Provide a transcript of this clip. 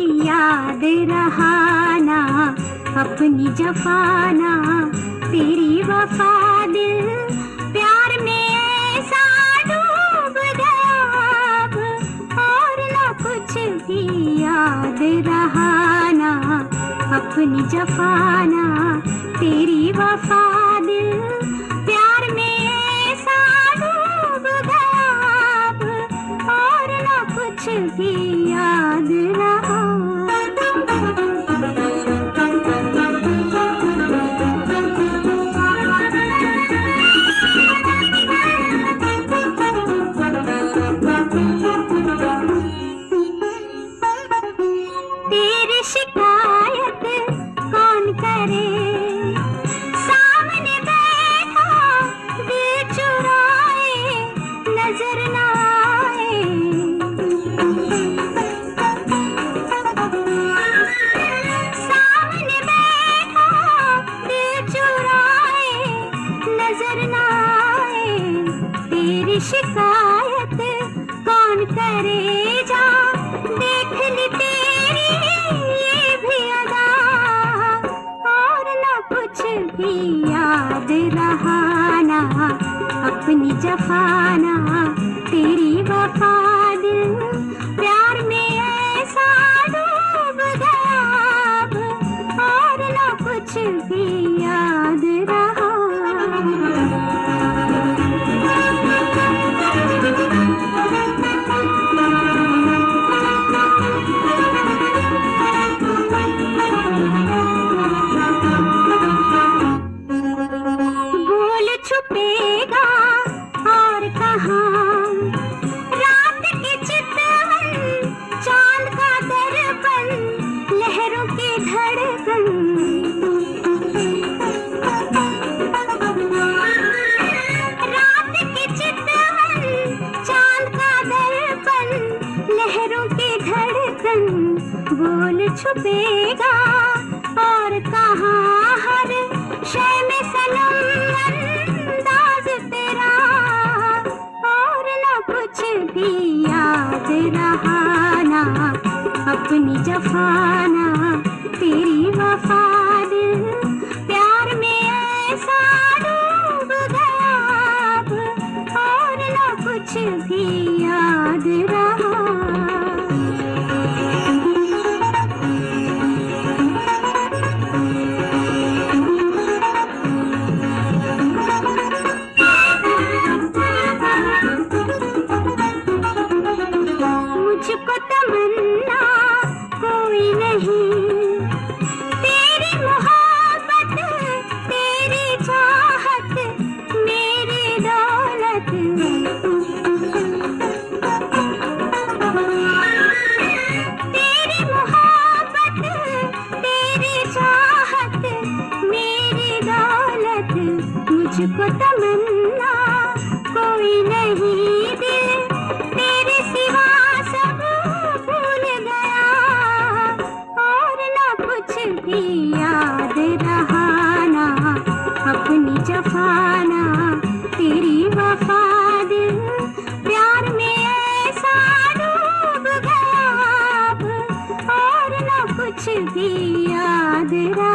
याद रहा ना अपनी जफाना, तेरी वफा दिल, प्यार में ऐसा डूब गया और ना कुछ भी याद रहा ना अपनी जफाना, तेरी वफा दिल भी याद रहा। शिकायत कौन करे जा देख ली तेरी, ये भी अदा। और ना कुछ भी याद रहा ना अपनी जफाना, तेरी वफा दिल। प्यार में ऐसा डूब गया और ना कुछ भी धड़कन बोल छुपेगा। और कहाँ हर शय में सनम अंदाज तेरा। और ना कुछ भी याद रहा ना अपनी जफाना, तेरी वफा दिल। प्यार में ऐसा डूब गया और ना कुछ भी तमन्ना कोई नहीं। तेरी मोहब्बत, तेरी दौलत तेरी तेरी चाहत, मेरी दौलत। तमन्ना कोई नहीं। दफाना तेरी वफाद। प्यार में ऐसा डूब गया और ना कुछ भी याद रहा।